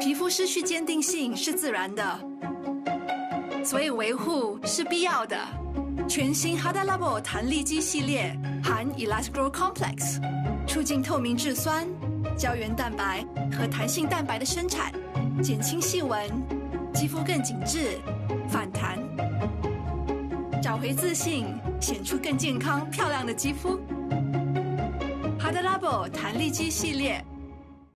皮肤失去坚定性是自然的，所以维护是必要的。全新 h a d a l a b o 弹力肌系列含 Elastigirl Complex，促进透明质酸、胶原蛋白和弹性蛋白的生产，减轻细纹，肌肤更紧致、反弹，找回自信，显出更健康漂亮的肌肤。h a d a l a b o 弹力肌系列。